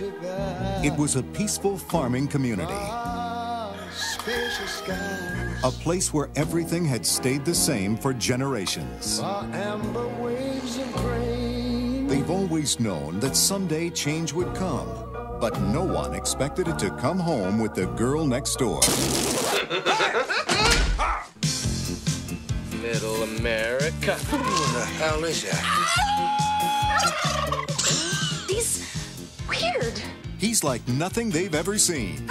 It was a peaceful farming community. A place where everything had stayed the same for generations. They've always known that someday change would come, but no one expected it to come home with the girl next door. Middle America. Who the hell is that? He's weird. He's like nothing they've ever seen.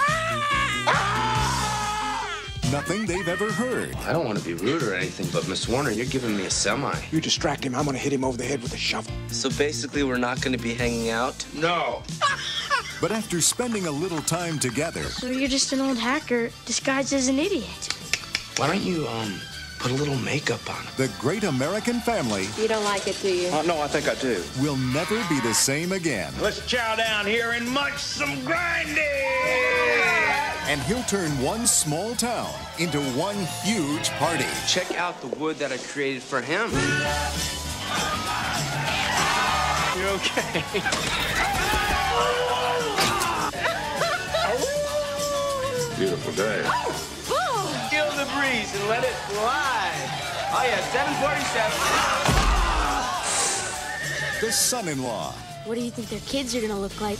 Nothing they've ever heard. I don't want to be rude or anything, but Miss Warner, you're giving me a semi. You distract him, I'm gonna hit him over the head with a shovel. So basically, we're not going to be hanging out? No. But after spending a little time together, So you're just an old hacker disguised as an idiot. Why don't you, um, put a little makeup on him? the great American family You don't like it, do you? Uh, no, I think I do. will never be the same again. Let's chow down here and munch some grindage! And he'll turn one small town into one huge party. Check out the wood that I created for him. You okay? Beautiful day. Feel the breeze and let it fly. Oh yeah, 747. The son in law. What do you think their kids are gonna look like?